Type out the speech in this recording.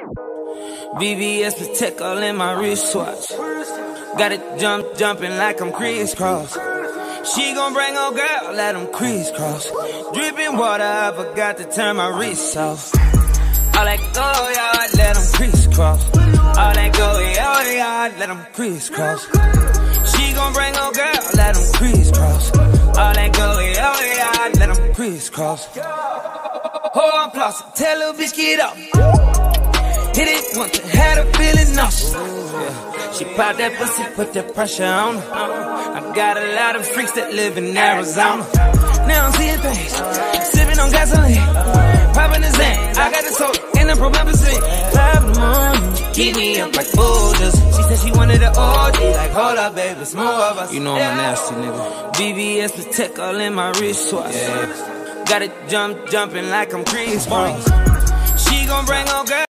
VVS Patek all in my wristwatch. Got it jump, jumping like I'm crisscross. She gon' bring her girl, let them crisscross. Dripping water, I forgot to turn my wrist off. All that go yard, let them crisscross. All that go yard, let them crisscross. She gon' bring her girl, let them crisscross. All that go yard, let them crisscross. Oh, I'm tell little bitch get up. Hit it once, had her feeling nauseous. Yeah. She pop that pussy, put that pressure on her. I got a lot of freaks that live in Arizona. Now I'm seeing things, sipping on gasoline, popping the Xan. I got the soda in the promethazine. Five in the morning, keep me up like boulders. She said she wanted an OG, like hold up, baby, it's more of us. You know I'm a nasty nigga. VVS Patek all in my wristwatch. Yeah. Got it jump, jumping like I'm Chris Brown. Uh-huh. She gon' bring her girl.